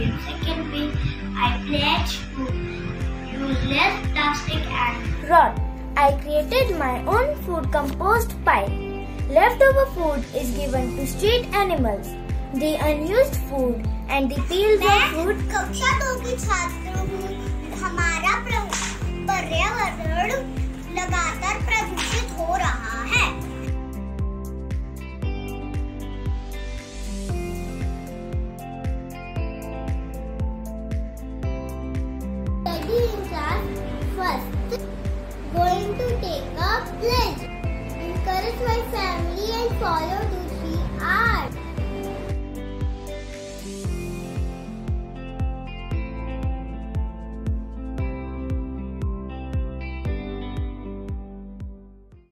In second way, I pledge to use less plastic and Rod. I created my own food compost pile. Leftover food is given to street animals. The unused food and the peels of food कक्षा दो की छात्र हूँ Going to take a pledge. Encourage my family and